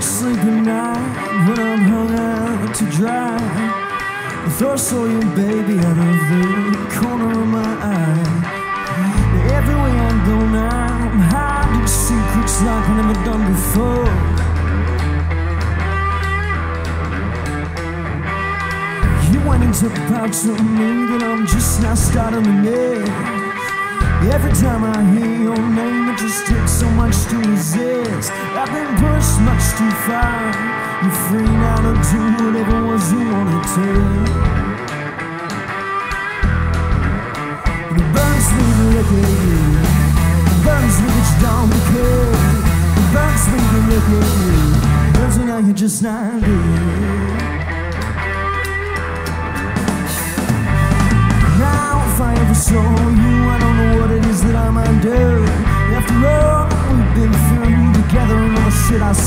sleep at night when I'm hung out to dry. The thoughts of you, baby, out of the corner of my eye. Everywhere I go now, I'm hiding secrets like I've never done before. You went and took of me that I'm just now starting to miss. Every time I hear your name, it just takes so much to resist. I've been too far. You're free now to do whatever it was you take. And it burns me to look at you. It burns me that you don't care. It burns me to look at you. It burns me now you're just not here.